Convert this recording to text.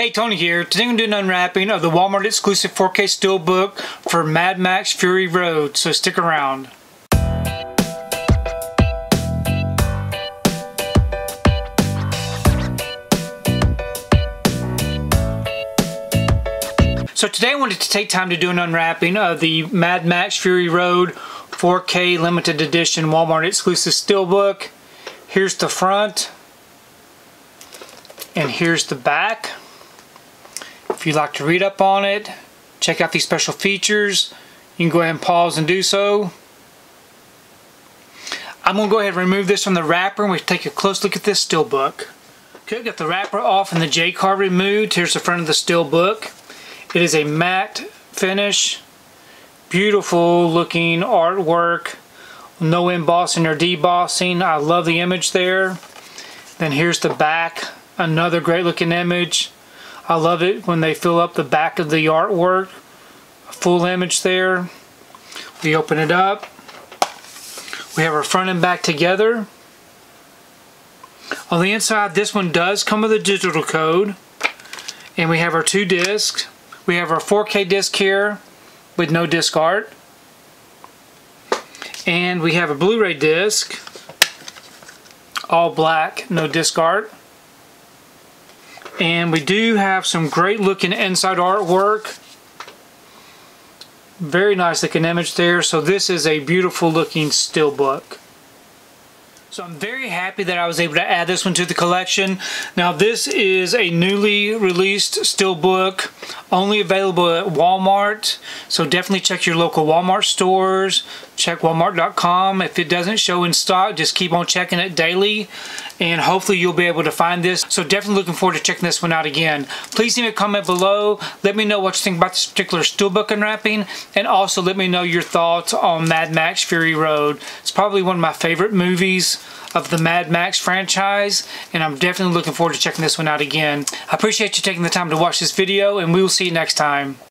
Hey, Tony here. Today I'm doing an unwrapping of the Walmart exclusive 4K Steelbook for Mad Max Fury Road, so stick around. So today I wanted to take time to do an unwrapping of the Mad Max Fury Road 4K limited edition Walmart exclusive steelbook. Here's the front and here's the back. If you'd like to read up on it, check out these special features, you can go ahead and pause and do so. I'm going to go ahead and remove this from the wrapper and we take a close look at this still steelbook. Okay, got the wrapper off and the J card removed. Here's the front of the still steelbook. It is a matte finish, beautiful looking artwork, no embossing or debossing. I love the image there. Then here's the back, another great looking image. I love it when they fill up the back of the artwork, full image there. We open it up. We have our front and back together. On the inside, this one does come with a digital code. And we have our two discs. We have our 4K disc here with no disc art. And we have a Blu-ray disc, all black, no disc art. And we do have some great looking inside artwork. Very nice looking image there. So this is a beautiful looking steelbook. So I'm very happy that I was able to add this one to the collection. Now this is a newly released steelbook, only available at Walmart. So definitely check your local Walmart stores, check walmart.com. If it doesn't show in stock, just keep on checking it daily and hopefully you'll be able to find this. So definitely looking forward to checking this one out again. Please leave a comment below. Let me know what you think about this particular steelbook unwrapping and also let me know your thoughts on Mad Max Fury Road. It's probably one of my favorite movies of the Mad Max franchise and I'm definitely looking forward to checking this one out again. I appreciate you taking the time to watch this video and we will see you next time.